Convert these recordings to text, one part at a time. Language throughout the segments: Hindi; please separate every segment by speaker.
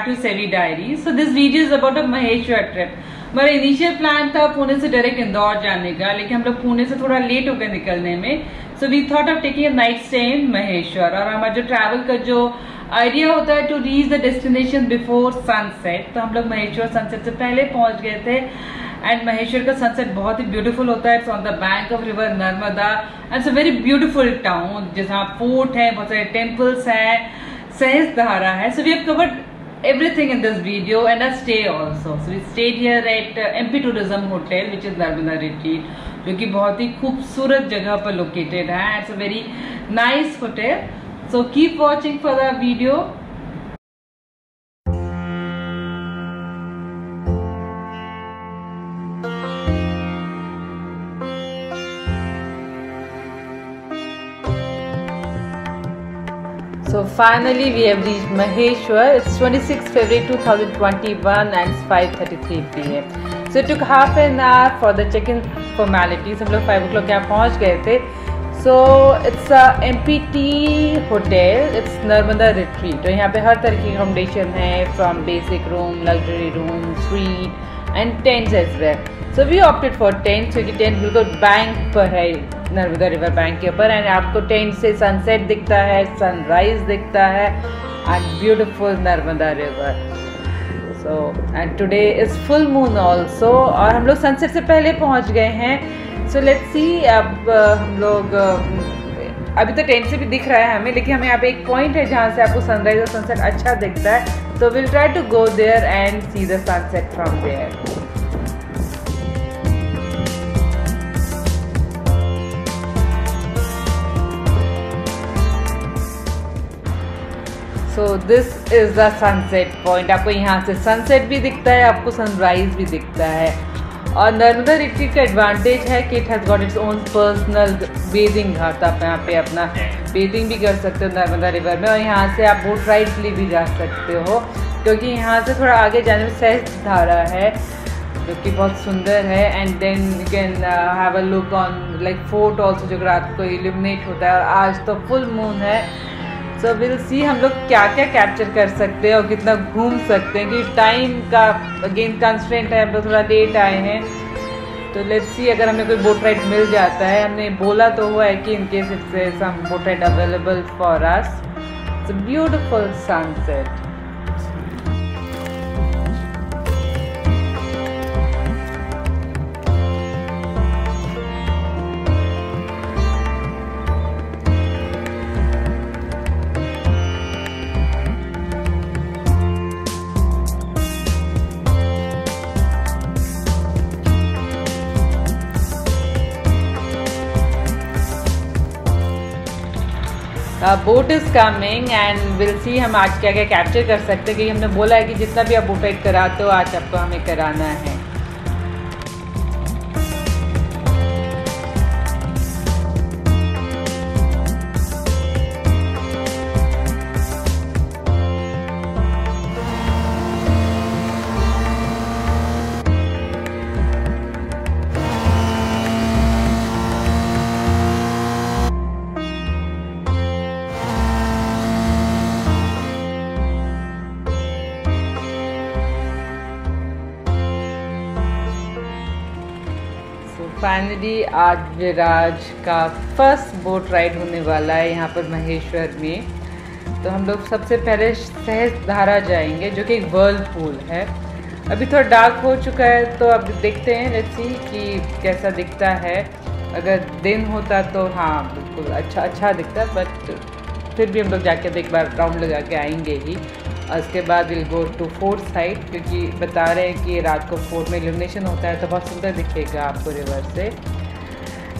Speaker 1: back to Sevi Diary. So, this video is about a Maheshwar trip. हमारा इनिशियल प्लान था पुणे से डायरेक्ट इंदौर जाने का, लेकिन हम लोग पुणे से थोड़ा लेट हो गए निकलने में। So we thought of taking a night stay in Maheshwar और हमारा जो ट्रैवल का जो आइडिया होता है to reach the destination before sunset तो हम लोग महेश्वर सनसेट से पहले पहुँच गए थे। एंड महेश्वर का सनसेट बहुत ही ब्यूटीफुल होता है। It's on the bank of river Narmada and a very beautiful town जहाँ फोर्ट है, बहुत सारे टेम्पल्स हैं सहज धारा है। So we have covered everything in this video and a stay also so we stayed here at uh, MP Tourism Hotel which is Narmada Retreat जो कि बहुत ही खूबसूरत जगह पर लोकेटेड है it's a very nice hotel so keep watching for the video So finally we have reached Maheshwar. It's 26 February 2021 and it's 5.33 pm. So it took half an hour for the check-in formalities. हम लोग 5 o'clock यहाँ पहुँच गए थे. So it's a MPT hotel. It's Narmada Retreat. तो यहाँ पे हर तरह की accommodation है from basic room, luxury room, suite and tents as well. So, we opted for tents क्योंकि tent बिल्कुल बैंक पर है, नर्मदा रिवर बैंक के ऊपर एंड आपको टेंट से सनसेट दिखता है सनराइज दिखता है and beautiful Narmada river so and today is full moon also और हम लोग सनसेट से पहले पहुँच गए हैं सो लेट्स सी अब हम लोग अभी तो टेंट से भी दिख रहा है हमें, लेकिन हमें यहाँ पे एक पॉइंट है जहाँ से आपको सनराइज और सनसेट अच्छा दिखता है। तो will try to go there and see the sunset from there so this is the sunset point आपको यहाँ से सनसेट भी दिखता है, आपको सनराइज भी दिखता है। और नर्मदा रिट्रीट का एडवांटेज है कि it has got its own personal bathing ghat आप यहाँ पे अपना बेदिंग भी कर सकते हो नर्मदा रिवर में। और यहाँ से आप बोट राइड के लिए भी जा सकते हो, क्योंकि यहाँ से थोड़ा आगे जाने में सहज धारा है, जो कि बहुत सुंदर है। And then you can have a look on like fort also जो रात को इल्यूमिनेट होता है। और आज तो फुल मून है। सो विल सी हम लोग क्या क्या कैप्चर कर सकते हैं और कितना घूम सकते हैं कि टाइम का अगेन कंस्टेंट है, हम लोग थोड़ा लेट आए हैं। तो लेट्स सी अगर हमें कोई बोट राइड मिल जाता है। हमने बोला तो हुआ है कि in case it's some boat ride available for us it's beautiful sunset boat is coming and will see हम आज क्या क्या कैप्चर कर सकते हैं, क्योंकि हमने बोला है कि जितना भी आप बोट राइड कराते हो, आज आपको हमें कराना है। फाइनली आज विराज का फ़र्स्ट बोट राइड होने वाला है यहाँ पर महेश्वर में। तो हम लोग सबसे पहले सहज धारा जाएँगे, जो कि एक वर्ल्ड पूल है। अभी थोड़ा डार्क हो चुका है तो अब देखते हैं लेट्स कि कैसा दिखता है। अगर दिन होता तो हाँ बिल्कुल अच्छा अच्छा दिखता बट फिर भी हम लोग जाके एक बार राउंड लगा के आएँगे ही। उसके बाद will go to fort side क्योंकि बता रहे हैं कि रात को फोर्थ में इल्यूमिनेशन होता है तो बहुत सुंदर दिखेगा आपको रिवर से।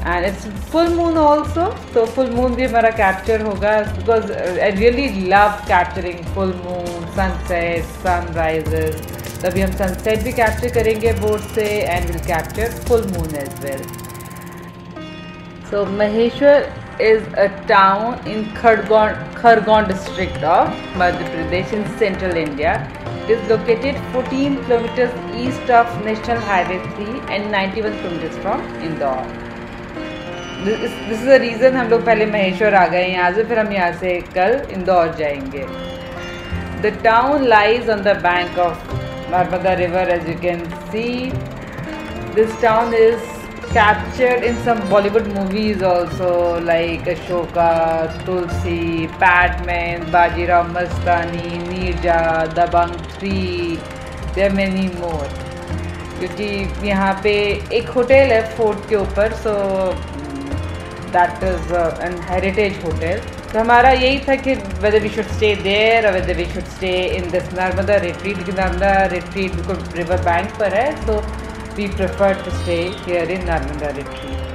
Speaker 1: And it's full moon also तो फुल मून भी हमारा कैप्चर होगा because I really love capturing full moon sunset sunrises तभी हम सनसेट भी कैप्चर करेंगे बोर्ड से and will capture full moon as well so Maheshwar is a town in Khargon, Khargon district of Madhya Pradesh in central India. It is located 14 kilometers east of National Highway 3 and 91 kilometers from Indore. This is the reason हम लोग पहले महेश्वर आ गए यहाँ से फिर हम यहाँ से कल इंदौर जाएंगे The town lies on the bank of Narmada River, as you can see. This town is captured in some Bollywood movies also, like Ashoka, Tulsi, Batman, Bajirao Mastani, Nirja, Dabang 3. There are many more. क्योंकि यहाँ पे एक होटल है फोर्ट के ऊपर so that is an heritage hotel तो हमारा यही था कि whether we should stay there और whether we should stay in this Narmada retreat Narmada retreat बिल्कुल रिवर बैंक पर है so we prefer to stay here in Narmada retreat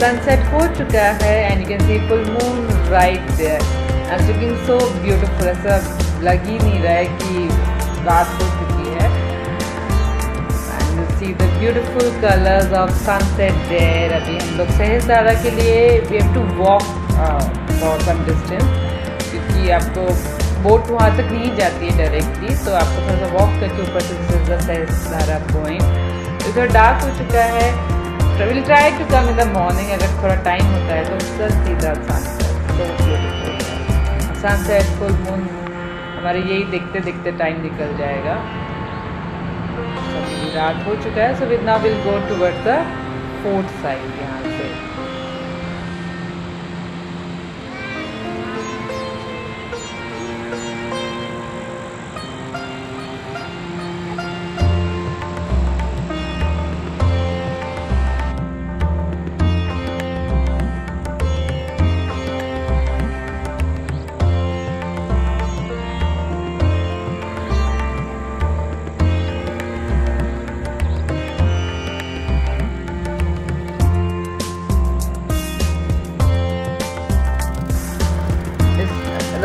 Speaker 1: sunset हो चुका है and you can see full moon right there and looking so beautiful ऐसा लग ही नहीं रहा है कि रात हो चुकी है see the beautiful colours of sunset there अभी हम लोग सहजदारा के लिए we have to walk for some distance क्योंकि आपको बोट वहाँ तक नहीं जाती है डायरेक्टली तो आपको थोड़ा सा वॉक करके ऊपर से सहजदारा पॉइंट तो डार्क हो चुका है will try to come in the morning अगर थोड़ा टाइम होता है तो सर सीधा सनसेट सनसेट फुल मून हमारे यही देखते देखते टाइम निकल जाएगा। रात हो चुका है so with now will go toward the fort side यहाँ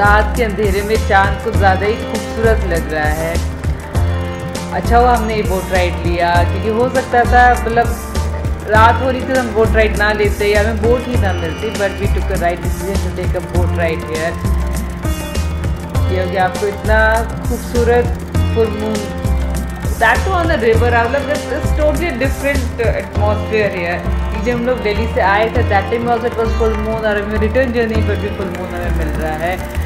Speaker 1: रात के अंधेरे में चाँद कुछ ज़्यादा ही खूबसूरत लग रहा है। अच्छा हुआ हमने ये बोट राइड लिया, क्योंकि हो सकता था मतलब रात हो रही थी तो हम बोट राइड ना लेते या हमें बोट ही ना मिलती but we took right decision to take a boat ride here क्योंकि आपको इतना खूबसूरत full moon that on the river मतलब this totally different atmosphere here जब हम लोग दिल्ली से आए थे that time also it was full moon और हमें रिटर्न जर्नी पर भी फुल मून हमें मिल रहा है।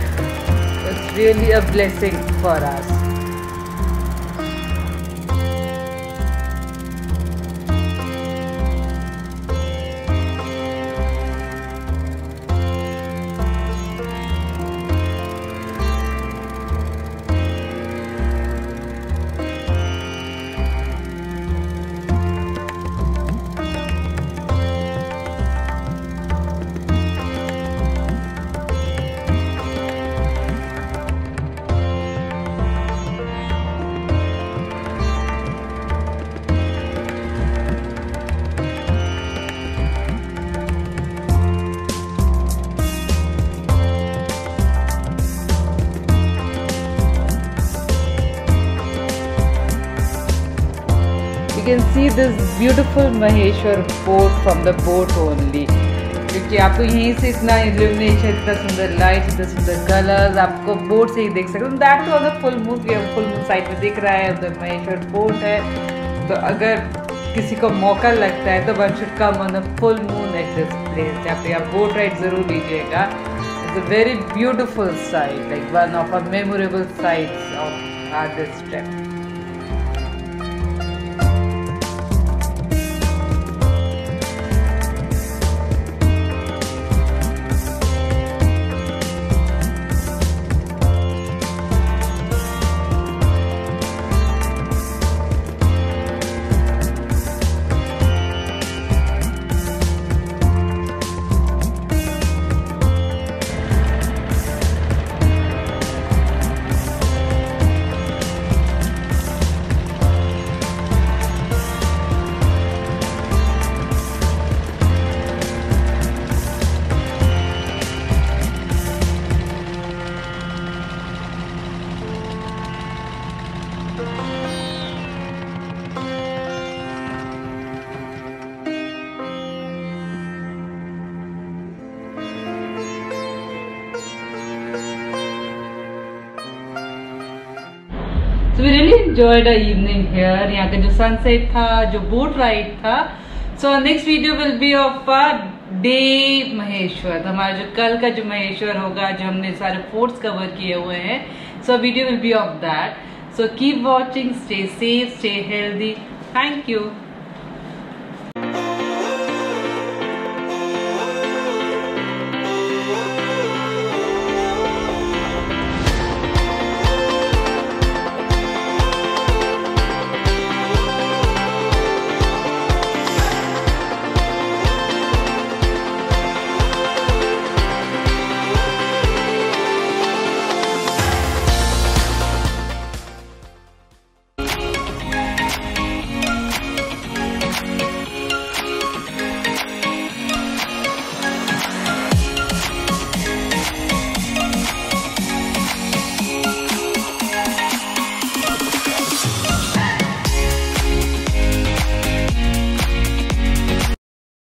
Speaker 1: It's really a blessing for us can see this beautiful Maheshwar fort from the boat only. क्योंकि आपको यहीं से इतना इल्यूमिनेशन इतना सुंदर लाइट इतना सुंदर कलर्स आपको बोट से ही देख सकते हो। दैट टू अगर full moon full moon side में दिख रहा है, उधर महेश्वर बोट है। तो अगर किसी को मौका लगता है तो one should come on a full moon at this place जहाँ पे आप बोट राइड ज़रूर लीजिएगा। It's a very beautiful sight like one of a memorable sights of our this trip really enjoyed evening here यहाँ का जो सनसेट था, जो बोट राइड था. So next video will be of the Maheshwar हमारा जो कल का जो महेश्वर होगा, जो हमने सारे फोर्ट्स कवर किए हुए हैं. So video will be of that so keep watching stay safe stay healthy thank you